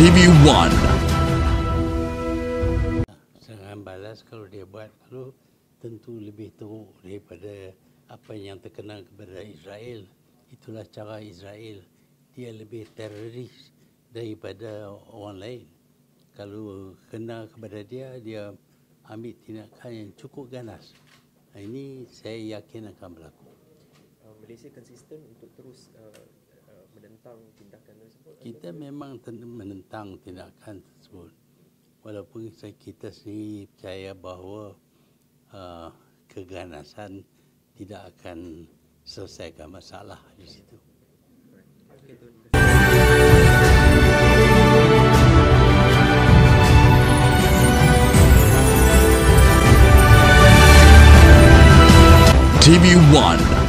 TV1. serangan balas kalau dia buat kalau tentu lebih teruk daripada apa yang terkena kepada Israel. Itulah cara Israel. Dia lebih teroris daripada orang lain. Kalau kena kepada dia, dia ambil tindakan yang cukup ganas. Ini saya yakin akan berlaku. uh, Malaysia konsisten untuk terus uh, menentang tindakan tersebut? Kita memang ten- menentang tindakan tersebut. Walaupun saya- kita sendiri percaya bahawa uh, keganasan tidak akan selesaikan masalah di situ. Tun. TV1.